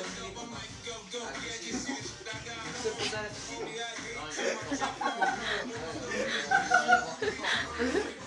I Thank you.